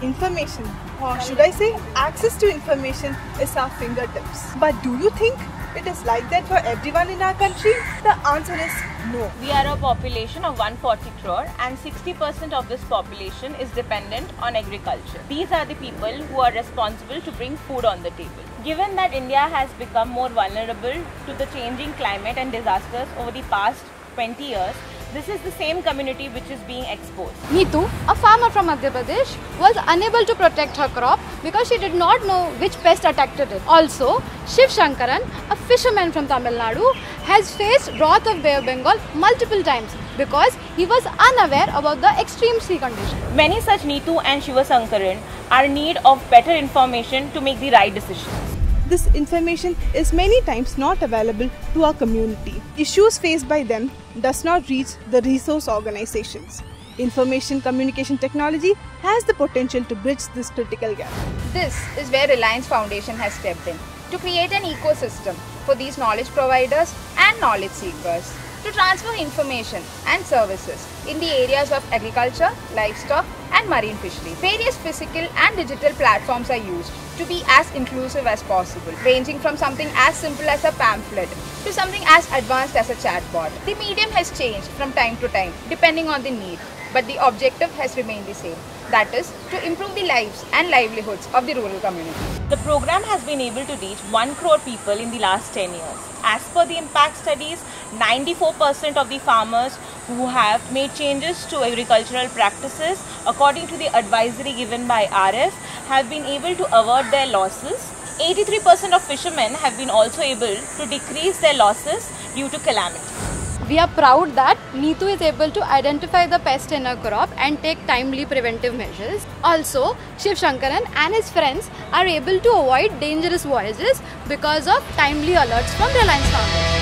Information, or should I say, access to information is our fingertips. But do you think it is like that for everyone in our country? The answer is no. We are a population of 140 crore and 60% of this population is dependent on agriculture. These are the people who are responsible to bring food on the table. Given that India has become more vulnerable to the changing climate and disasters over the past 20 years, this is the same community which is being exposed. Neetu, a farmer from Madhya Pradesh, was unable to protect her crop because she did not know which pest attacked it. Also, Shiv Shankaran, a fisherman from Tamil Nadu, has faced wrath of Bay of Bengal multiple times because he was unaware about the extreme sea conditions. Many such Neetu and Shiva Shankaran are in need of better information to make the right decisions. This information is many times not available to our community. Issues faced by them does not reach the resource organizations. Information communication technology has the potential to bridge this critical gap. This is where Reliance Foundation has stepped in to create an ecosystem for these knowledge providers and knowledge seekers to transfer information and services in the areas of agriculture, livestock and marine fishery. Various physical and digital platforms are used to be as inclusive as possible, ranging from something as simple as a pamphlet to something as advanced as a chatbot. The medium has changed from time to time depending on the need, but the objective has remained the same. That is to improve the lives and livelihoods of the rural community. The program has been able to reach 1 crore people in the last 10 years. As per the impact studies, 94% of the farmers who have made changes to agricultural practices according to the advisory given by RF have been able to avert their losses. 83% of fishermen have been also able to decrease their losses due to calamity. We are proud that Neetu is able to identify the pest in her crop and take timely preventive measures. Also, Shiv Shankaran and his friends are able to avoid dangerous voyages because of timely alerts from Reliance Foundation.